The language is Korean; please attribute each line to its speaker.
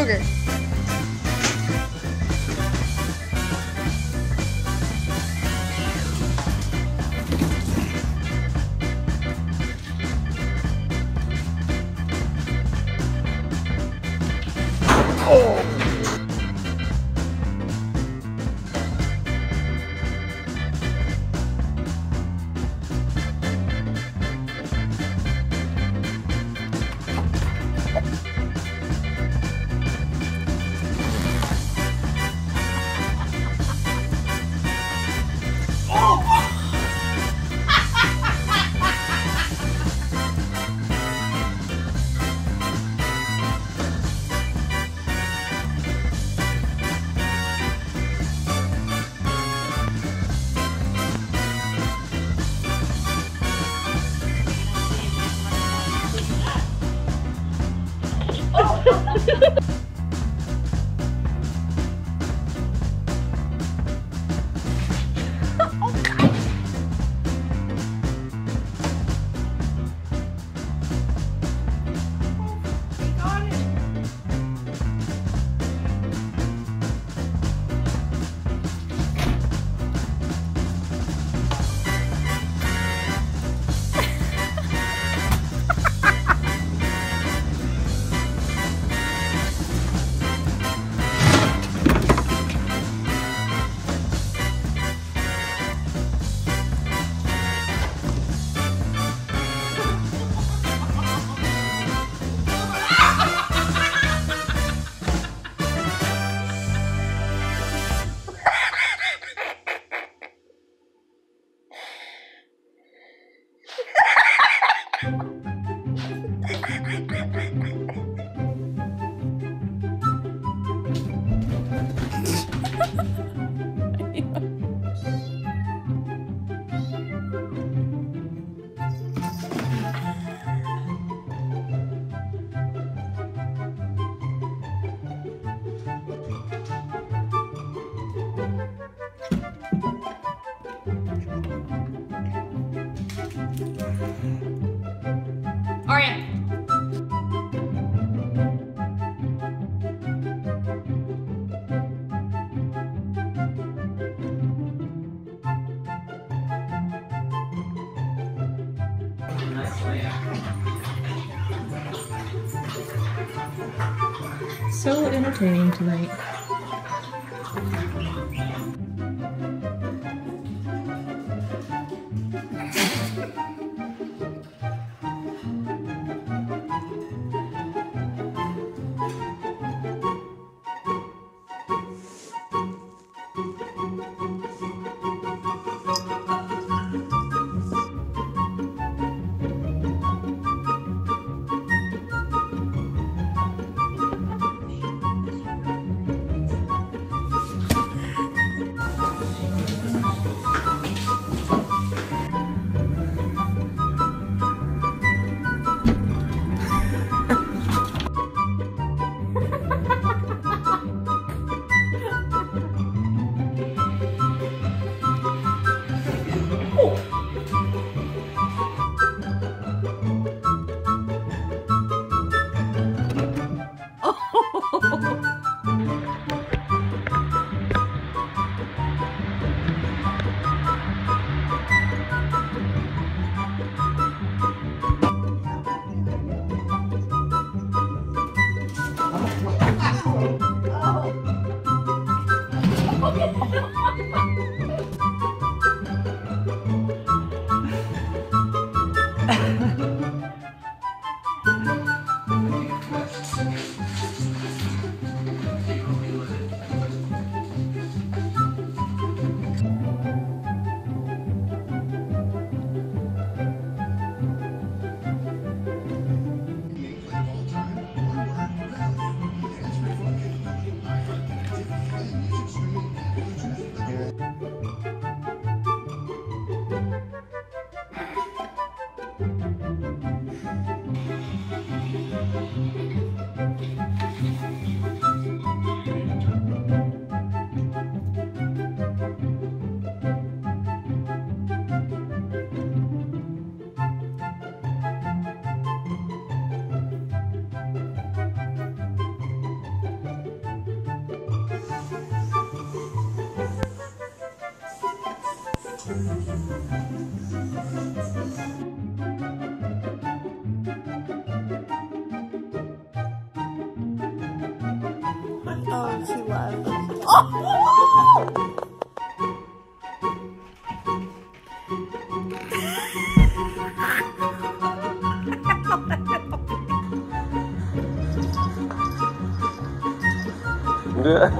Speaker 1: booger. Oh! So entertaining tonight.
Speaker 2: 근데